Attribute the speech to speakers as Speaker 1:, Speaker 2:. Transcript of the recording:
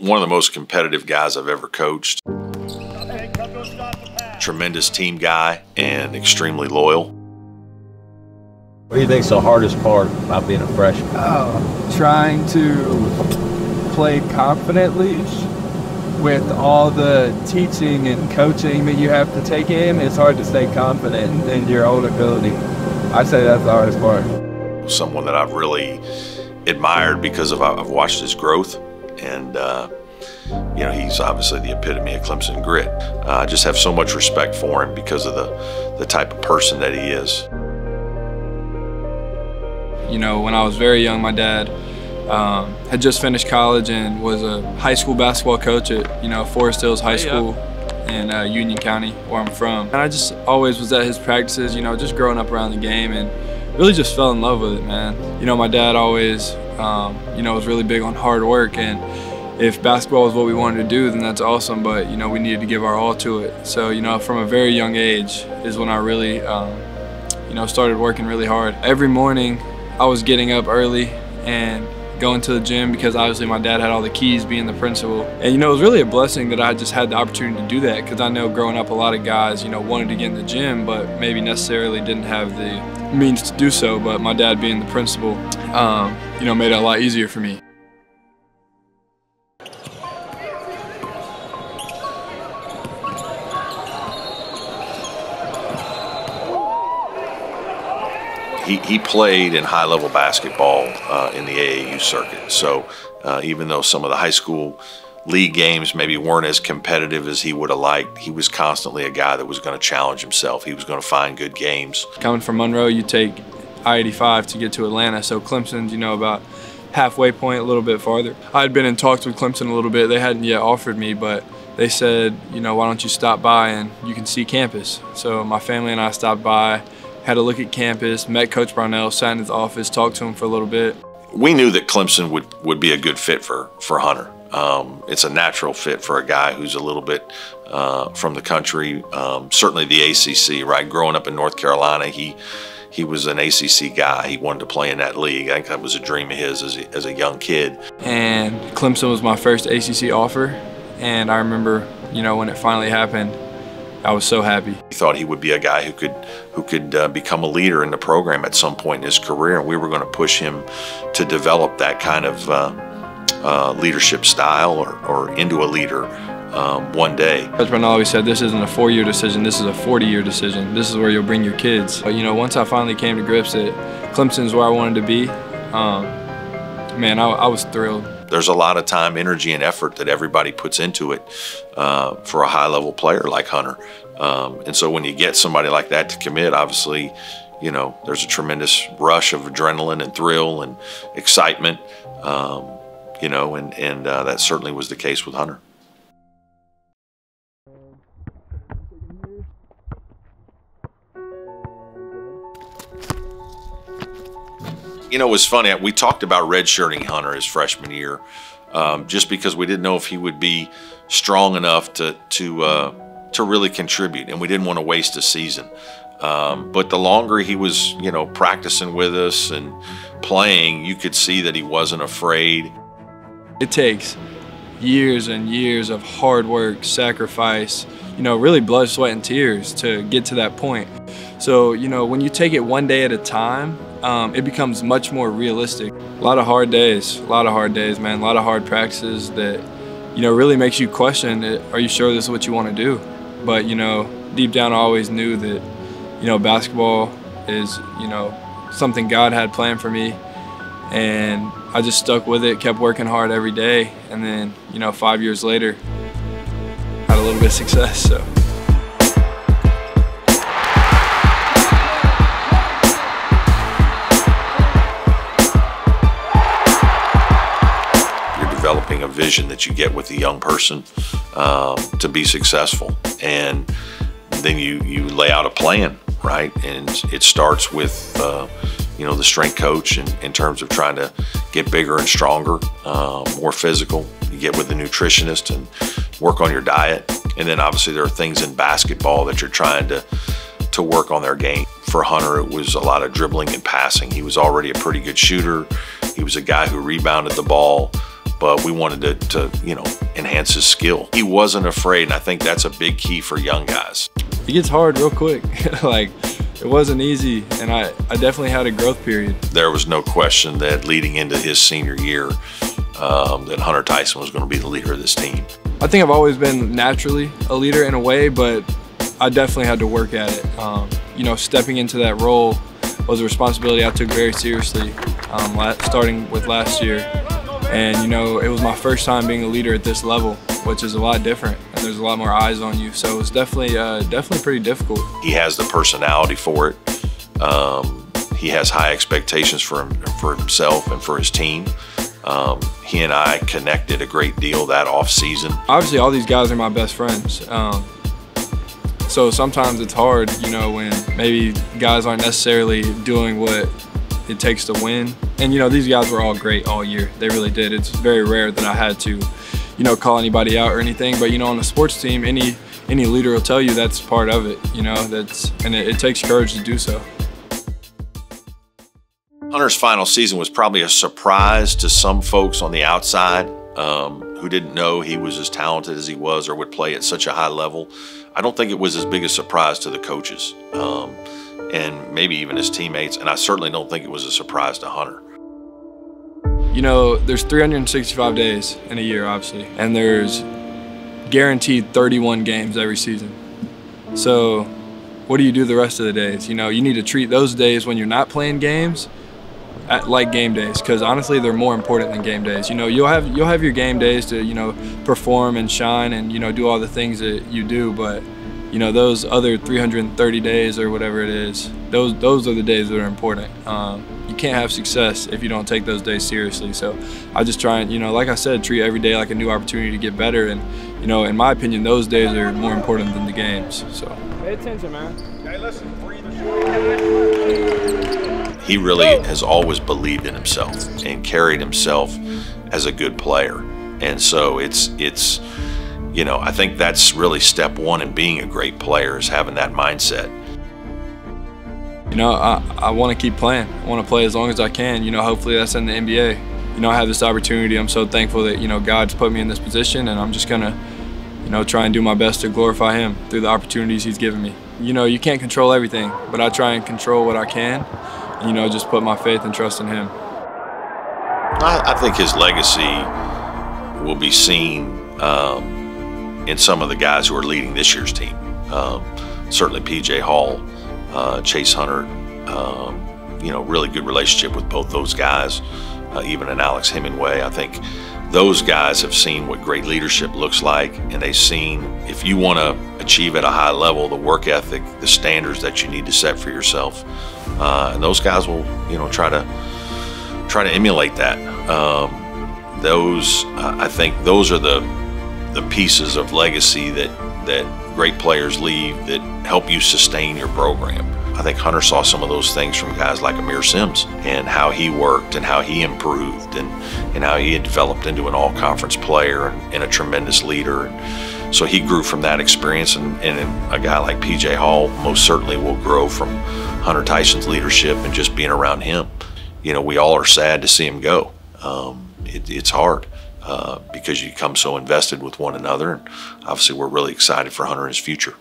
Speaker 1: One of the most competitive guys I've ever coached. Tremendous team guy and extremely loyal.
Speaker 2: What do you think is the hardest part about being a freshman?
Speaker 3: Uh, trying to play confidently with all the teaching and coaching that you have to take in. It's hard to stay confident in your own ability. I say that's the hardest part.
Speaker 1: Someone that I've really admired because of I've watched his growth and uh, you know he's obviously the epitome of Clemson grit. Uh, I just have so much respect for him because of the the type of person that he is.
Speaker 4: You know, when I was very young, my dad um, had just finished college and was a high school basketball coach at you know Forest Hills High School in uh, Union County, where I'm from. And I just always was at his practices, you know, just growing up around the game and really just fell in love with it, man. You know, my dad always, um, you know, was really big on hard work and if basketball was what we wanted to do, then that's awesome, but, you know, we needed to give our all to it. So, you know, from a very young age is when I really, um, you know, started working really hard. Every morning I was getting up early and going to the gym because obviously my dad had all the keys being the principal. And you know, it was really a blessing that I just had the opportunity to do that because I know growing up a lot of guys, you know, wanted to get in the gym but maybe necessarily didn't have the means to do so. But my dad being the principal, um, you know, made it a lot easier for me.
Speaker 1: he, he played in high level basketball uh, in the AAU circuit. So uh, even though some of the high school league games maybe weren't as competitive as he would have liked, he was constantly a guy that was going to challenge himself. He was going to find good games.
Speaker 4: Coming from Monroe, you take I-85 to get to Atlanta. So Clemson's, you know, about halfway point, a little bit farther. I had been in talks with Clemson a little bit. They hadn't yet offered me, but they said, you know, why don't you stop by and you can see campus. So my family and I stopped by had a look at campus, met Coach Brownell, sat in his office, talked to him for a little bit.
Speaker 1: We knew that Clemson would, would be a good fit for, for Hunter. Um, it's a natural fit for a guy who's a little bit uh, from the country, um, certainly the ACC, right? Growing up in North Carolina, he he was an ACC guy. He wanted to play in that league. I think that was a dream of his as a, as a young kid.
Speaker 4: And Clemson was my first ACC offer, and I remember, you know, when it finally happened, I was so happy.
Speaker 1: He thought he would be a guy who could who could uh, become a leader in the program at some point in his career, and we were going to push him to develop that kind of uh, uh, leadership style or, or into a leader um, one day.
Speaker 4: Coach Brown always said this isn't a four-year decision, this is a 40-year decision. This is where you'll bring your kids. But, you know, once I finally came to grips that Clemson's where I wanted to be, um, man, I, I was thrilled
Speaker 1: there's a lot of time, energy, and effort that everybody puts into it uh, for a high level player like Hunter. Um, and so when you get somebody like that to commit, obviously, you know, there's a tremendous rush of adrenaline and thrill and excitement, um, you know, and, and uh, that certainly was the case with Hunter. you know, it was funny. We talked about redshirting Hunter his freshman year, um, just because we didn't know if he would be strong enough to to uh, to really contribute, and we didn't want to waste a season. Um, but the longer he was, you know, practicing with us and playing, you could see that he wasn't afraid.
Speaker 4: It takes years and years of hard work, sacrifice, you know, really blood, sweat, and tears to get to that point. So, you know, when you take it one day at a time, um, it becomes much more realistic. A lot of hard days, a lot of hard days, man, a lot of hard practices that, you know, really makes you question, are you sure this is what you want to do? But, you know, deep down I always knew that, you know, basketball is, you know, something God had planned for me. And I just stuck with it, kept working hard every day. And then, you know, five years later, had a little bit of success, so.
Speaker 1: You're developing a vision that you get with a young person um, to be successful. And then you, you lay out a plan, right? And it starts with, uh, you know, the strength coach in, in terms of trying to get bigger and stronger, uh, more physical. You get with the nutritionist and work on your diet. And then obviously there are things in basketball that you're trying to, to work on their game. For Hunter, it was a lot of dribbling and passing. He was already a pretty good shooter. He was a guy who rebounded the ball but we wanted to, to, you know, enhance his skill. He wasn't afraid, and I think that's a big key for young guys.
Speaker 4: It gets hard real quick. like, it wasn't easy, and I, I definitely had a growth period.
Speaker 1: There was no question that leading into his senior year, um, that Hunter Tyson was going to be the leader of this team.
Speaker 4: I think I've always been naturally a leader in a way, but I definitely had to work at it. Um, you know, stepping into that role was a responsibility I took very seriously, um, starting with last year. And you know, it was my first time being a leader at this level, which is a lot different, there's a lot more eyes on you. So it's definitely, uh, definitely pretty difficult.
Speaker 1: He has the personality for it. Um, he has high expectations for him, for himself and for his team. Um, he and I connected a great deal that off season.
Speaker 4: Obviously, all these guys are my best friends. Um, so sometimes it's hard, you know, when maybe guys aren't necessarily doing what it takes to win. And you know, these guys were all great all year. They really did. It's very rare that I had to, you know, call anybody out or anything. But you know, on a sports team, any any leader will tell you that's part of it. You know, that's and it, it takes courage to do so.
Speaker 1: Hunter's final season was probably a surprise to some folks on the outside um, who didn't know he was as talented as he was or would play at such a high level. I don't think it was as big a surprise to the coaches um, and maybe even his teammates, and I certainly don't think it was a surprise to Hunter.
Speaker 4: You know, there's 365 days in a year, obviously, and there's guaranteed 31 games every season. So, what do you do the rest of the days? You know, you need to treat those days when you're not playing games at, like game days because honestly they're more important than game days you know you'll have you'll have your game days to you know perform and shine and you know do all the things that you do but you know those other 330 days or whatever it is those those are the days that are important um, you can't have success if you don't take those days seriously. So i just try and you know like i said treat every day like a new opportunity to get better. And you know in my opinion those days are more important than the games. So.
Speaker 3: Pay attention man.
Speaker 1: Hey listen breathe he really has always believed in himself and carried himself as a good player. And so it's it's you know, I think that's really step one in being a great player is having that mindset.
Speaker 4: You know, I, I want to keep playing. I want to play as long as I can. You know, hopefully that's in the NBA. You know, I have this opportunity. I'm so thankful that, you know, God's put me in this position and I'm just going to, you know, try and do my best to glorify him through the opportunities he's given me. You know, you can't control everything, but I try and control what I can and, you know, just put my faith and trust in him.
Speaker 1: I, I think his legacy will be seen um, in some of the guys who are leading this year's team. Um, certainly, PJ Hall, uh, Chase Hunter, um, you know, really good relationship with both those guys, uh, even in Alex Hemenway. I think those guys have seen what great leadership looks like, and they've seen if you want to achieve at a high level the work ethic, the standards that you need to set for yourself, uh, and those guys will, you know, try to try to emulate that. Um, those, I think, those are the the pieces of legacy that that great players leave that help you sustain your program. I think Hunter saw some of those things from guys like Aamir Simms and how he worked and how he improved and, and how he had developed into an all conference player and, and, a tremendous leader. So he grew from that experience, and, and a guy like PJ Hall most certainly will grow from Hunter Tyson's leadership and just being around him. You know, we all are sad to see him go. Um, it, it's hard. Uh, because you become so invested with one another. And obviously, we're really excited for Hunter and his future.